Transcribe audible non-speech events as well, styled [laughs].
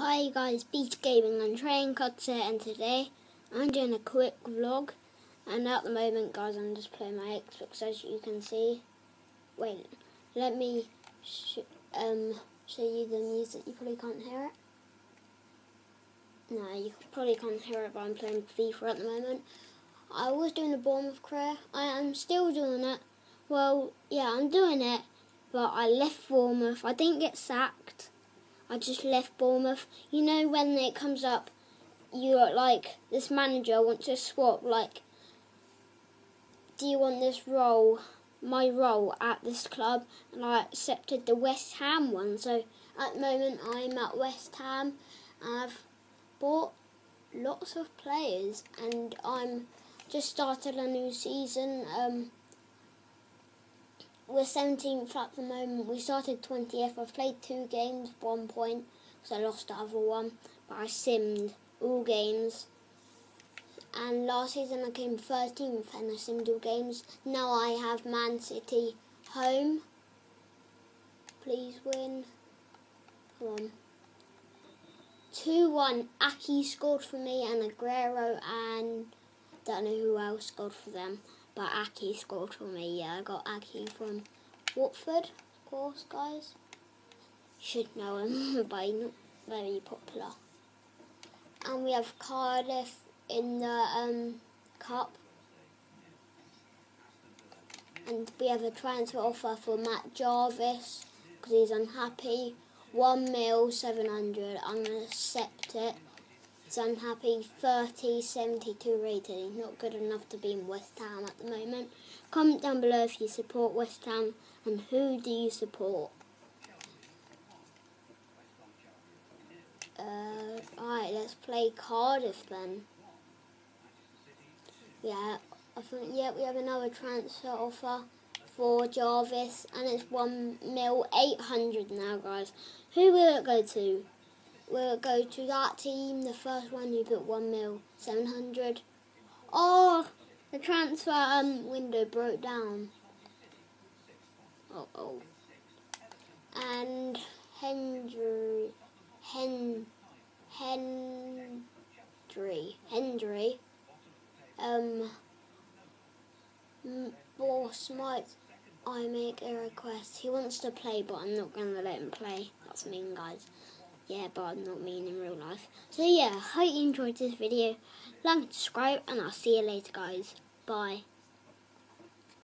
Hi guys, Beast Gaming and Train Cuts here and today I'm doing a quick vlog and at the moment guys I'm just playing my Xbox as you can see. Wait, let me sh um, show you the music, you probably can't hear it. No, you probably can't hear it but I'm playing FIFA at the moment. I was doing the Bournemouth career, I am still doing it. Well, yeah I'm doing it but I left Bournemouth, I didn't get sacked. I just left Bournemouth. You know when it comes up, you're like this manager wants to swap. Like, do you want this role, my role at this club? And I accepted the West Ham one. So at the moment I'm at West Ham. I've bought lots of players, and I'm just started a new season. Um, we're 17th at the moment. We started 20th. I've played two games, one point, because I lost the other one. But I simmed all games. And last season I came 13th and I simmed all games. Now I have Man City home. Please win. Come on. 2-1. Aki scored for me and Aguero and don't know who else scored for them. But Aki scored for me. Yeah, I got Aki from Watford, of course, guys. Should know him, [laughs] he's not very popular. And we have Cardiff in the um, cup. And we have a transfer offer for Matt Jarvis because he's unhappy. One mil, seven hundred. I'm gonna accept it. He's unhappy, 30, 72 rated. He's not good enough to be in West Ham at the moment. Comment down below if you support West Ham and who do you support. Uh, Alright, let's play Cardiff then. Yeah, I think, yeah, we have another transfer offer for Jarvis and it's 1 mil 800 now guys. Who will it go to? We'll go to that team, the first one who put 1 mil, 700. Oh, the transfer um, window broke down. Oh, oh. And Hendry, Hen, Hendry, Hendry, um, boss might I make a request. He wants to play, but I'm not going to let him play. That's mean, guys. Yeah, but I'm not mean in real life. So yeah, hope you enjoyed this video. Like and subscribe, and I'll see you later, guys. Bye.